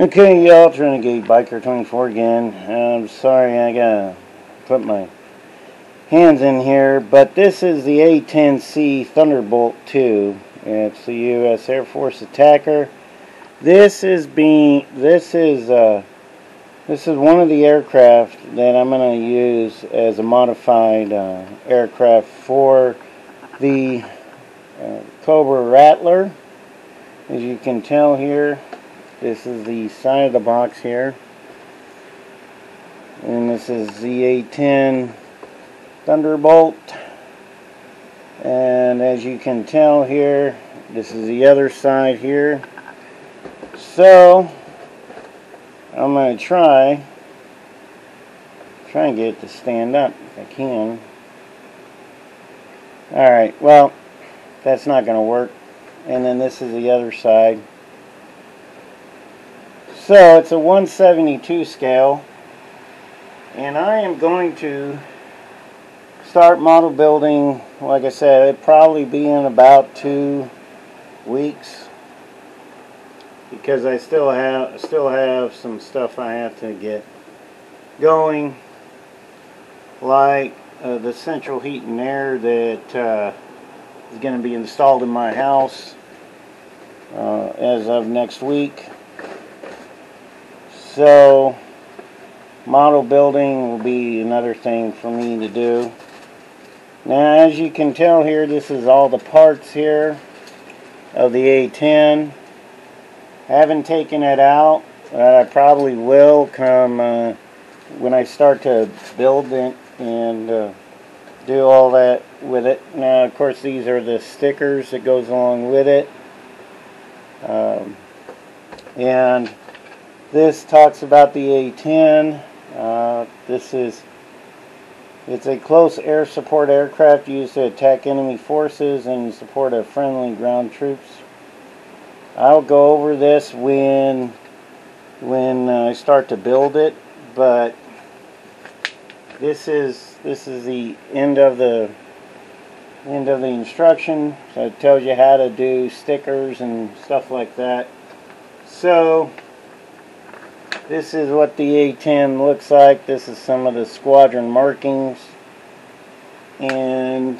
Okay, y'all, Renegade Biker 24 again. I'm sorry, I gotta put my hands in here, but this is the A-10C Thunderbolt 2. It's the U.S. Air Force Attacker. This is being, this is, uh, this is one of the aircraft that I'm gonna use as a modified uh, aircraft for the uh, Cobra Rattler. As you can tell here, this is the side of the box here. And this is the A10 Thunderbolt. And as you can tell here, this is the other side here. So, I'm going to try, try and get it to stand up if I can. Alright, well, that's not going to work. And then this is the other side. So it's a 172 scale and I am going to start model building like I said it probably be in about two weeks because I still have still have some stuff I have to get going like uh, the central heat and air that uh, is going to be installed in my house uh, as of next week so, model building will be another thing for me to do. Now, as you can tell here, this is all the parts here of the A10. Haven't taken it out, but I probably will come uh, when I start to build it and uh, do all that with it. Now, of course, these are the stickers that goes along with it. Um, and this talks about the A-10. Uh, this is it's a close air support aircraft used to attack enemy forces and support of friendly ground troops. I'll go over this when when I start to build it, but this is this is the end of the end of the instruction. So it tells you how to do stickers and stuff like that. So this is what the A-10 looks like. This is some of the squadron markings. And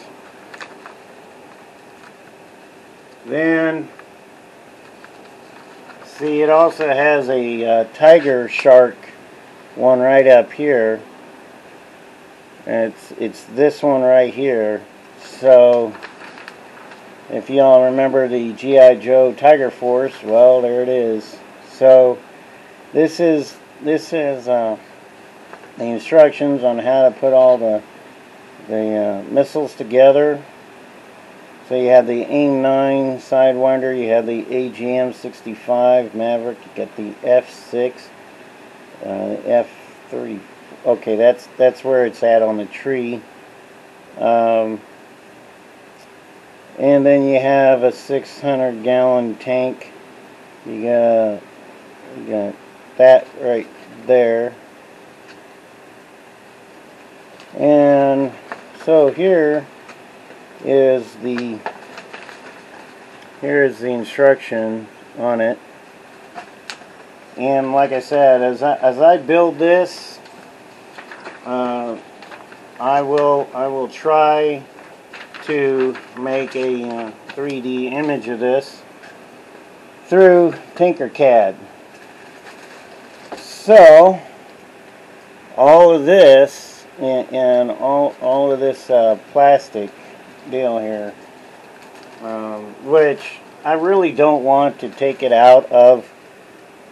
then, see it also has a uh, tiger shark one right up here. And it's, it's this one right here. So, if y'all remember the G.I. Joe Tiger Force, well, there it is. So, this is this is uh, the instructions on how to put all the the uh, missiles together. So you have the AIM-9 Sidewinder, you have the AGM-65 Maverick, you got the F6, uh, F30. Okay, that's that's where it's at on the tree. Um, and then you have a 600 gallon tank. You got you got that right there. And so here is the here is the instruction on it. And like I said, as I, as I build this, uh, I will I will try to make a uh, 3D image of this through Tinkercad. So, all of this and, and all, all of this uh, plastic deal here, um, which I really don't want to take it out of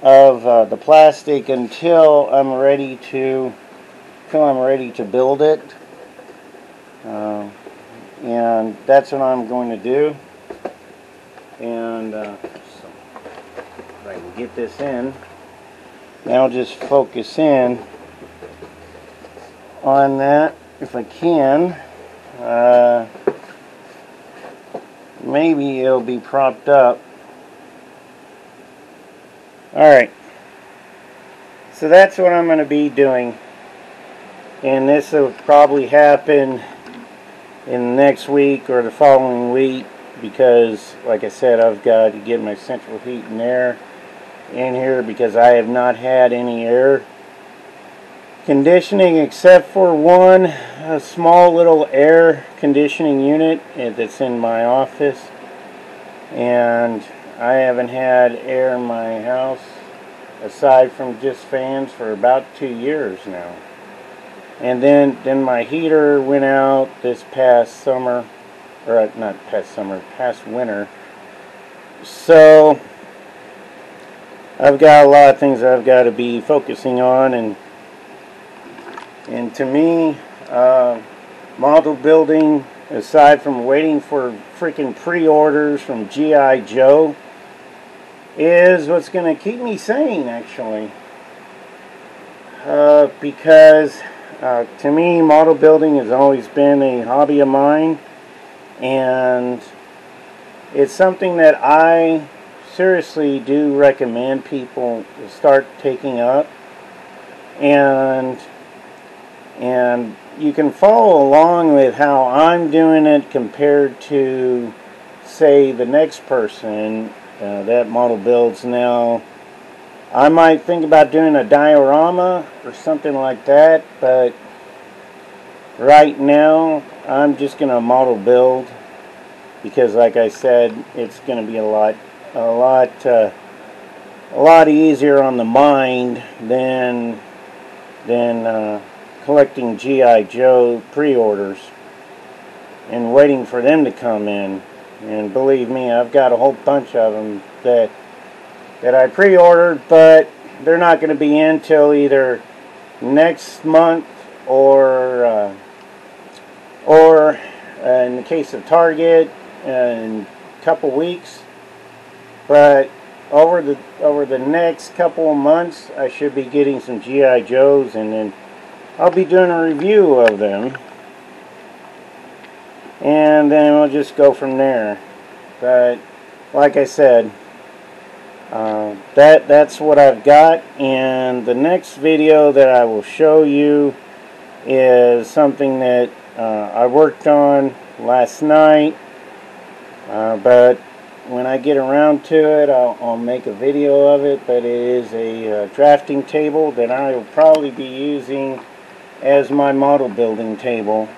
of uh, the plastic until I'm ready to until I'm ready to build it. Uh, and that's what I'm going to do. And uh, so I can get this in. Now just focus in on that if I can. Uh, maybe it'll be propped up. Alright. So that's what I'm going to be doing. And this will probably happen in next week or the following week because, like I said, I've got to get my central heat and air in here because I have not had any air conditioning except for one a small little air conditioning unit that's in my office. And I haven't had air in my house aside from just fans for about two years now. And then then my heater went out this past summer or not past summer past winter. So I've got a lot of things I've got to be focusing on and and to me uh, model building aside from waiting for freaking pre-orders from G.I. Joe is what's going to keep me sane actually uh, because uh, to me model building has always been a hobby of mine and it's something that I seriously do recommend people start taking up. And and you can follow along with how I'm doing it compared to say the next person uh, that model builds now. I might think about doing a diorama or something like that but right now I'm just gonna model build because like I said it's gonna be a lot a lot uh, a lot easier on the mind than than uh, collecting G.I. Joe pre-orders and waiting for them to come in. And believe me, I've got a whole bunch of them that that I pre-ordered, but they're not going to be in till either next month or uh, or uh, in the case of Target, in a couple weeks. But over the over the next couple of months, I should be getting some GI Joes, and then I'll be doing a review of them. And then we'll just go from there. But, like I said, uh, that that's what I've got. And the next video that I will show you is something that uh, I worked on last night. Uh, but when I get around to it, I'll, I'll, make a video of it. But it is a uh, drafting table that I will probably be using as my model building table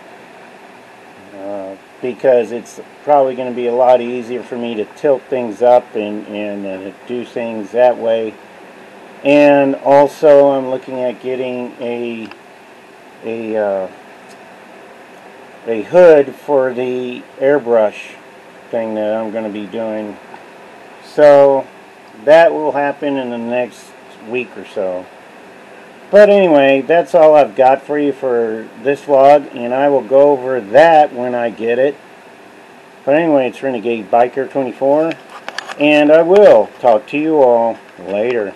uh, because it's probably going to be a lot easier for me to tilt things up and, and uh, do things that way and also I'm looking at getting a a uh, a hood for the airbrush thing that I'm going to be doing so that will happen in the next week or so but anyway, that's all I've got for you for this vlog, and I will go over that when I get it. But anyway, it's Renegade Biker 24, and I will talk to you all later.